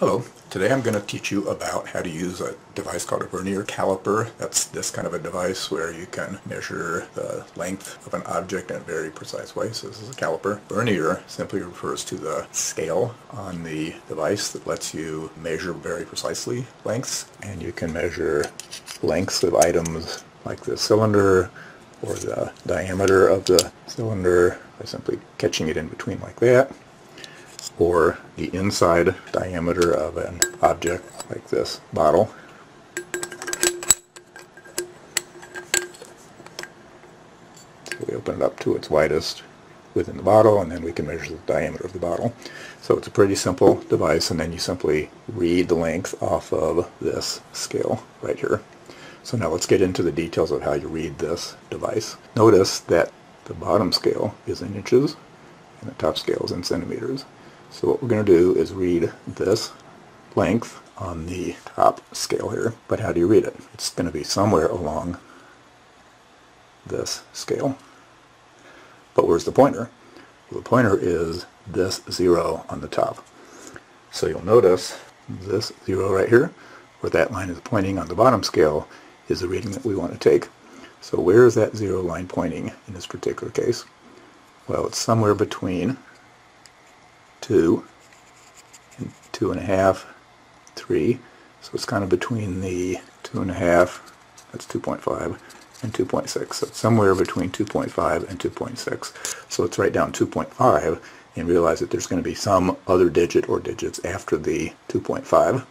Hello. Today I'm going to teach you about how to use a device called a vernier caliper. That's this kind of a device where you can measure the length of an object in a very precise way. So this is a caliper. Vernier simply refers to the scale on the device that lets you measure very precisely lengths. And you can measure lengths of items like the cylinder or the diameter of the cylinder by simply catching it in between like that or the inside diameter of an object like this bottle. So we open it up to its widest within the bottle and then we can measure the diameter of the bottle. So it's a pretty simple device and then you simply read the length off of this scale right here. So now let's get into the details of how you read this device. Notice that the bottom scale is in inches and the top scale is in centimeters. So what we're going to do is read this length on the top scale here. But how do you read it? It's going to be somewhere along this scale. But where's the pointer? Well, the pointer is this zero on the top. So you'll notice this zero right here, where that line is pointing on the bottom scale, is the reading that we want to take. So where is that zero line pointing in this particular case? Well, it's somewhere between 2 and 2 and a half, 3. So it's kind of between the 2 and a half, that's 2.5, and 2.6. So it's somewhere between 2.5 and 2.6. So let's write down 2.5 and realize that there's going to be some other digit or digits after the 2.5.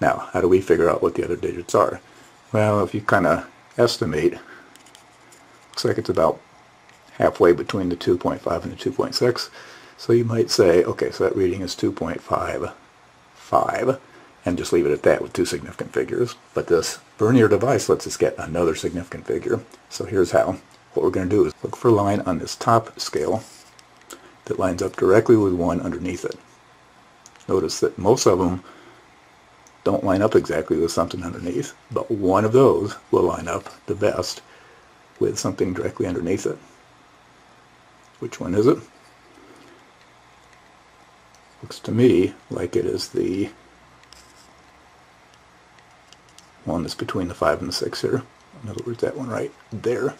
Now, how do we figure out what the other digits are? Well, if you kind of estimate, looks like it's about halfway between the 2.5 and the 2.6. So you might say, okay, so that reading is 2.55, and just leave it at that with two significant figures. But this vernier device lets us get another significant figure. So here's how. What we're going to do is look for a line on this top scale that lines up directly with one underneath it. Notice that most of them don't line up exactly with something underneath, but one of those will line up the best with something directly underneath it. Which one is it? Looks to me like it is the one that's between the 5 and the 6 here. In other words, that one right there.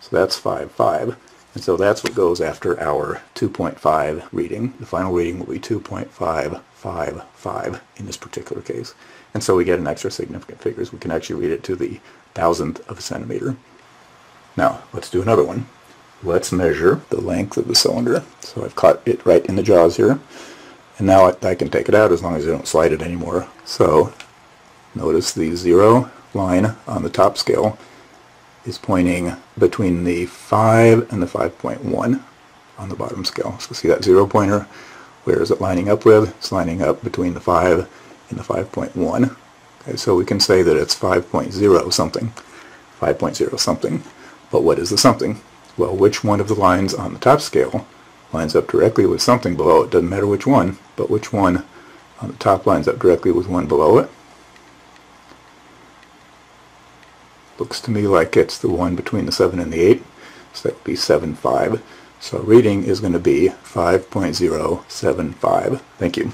So that's 5, 5. And so that's what goes after our 2.5 reading. The final reading will be 2.555 in this particular case. And so we get an extra significant figures. We can actually read it to the thousandth of a centimeter. Now, let's do another one. Let's measure the length of the cylinder. So I've caught it right in the jaws here. And now I, can take it out as long as I don't slide it anymore. So notice the zero line on the top scale is pointing between the 5 and the 5.1 on the bottom scale. So see that zero pointer? Where is it lining up with? It's lining up between the 5 and the 5.1. Okay, so we can say that it's 5.0 something. 5.0 something. But what is the something? Well, which one of the lines on the top scale lines up directly with something below it. Doesn't matter which one, but which one on the top lines up directly with one below it. Looks to me like it's the one between the 7 and the 8, so that would be 7, 5. So reading is going to be 5.075. Thank you.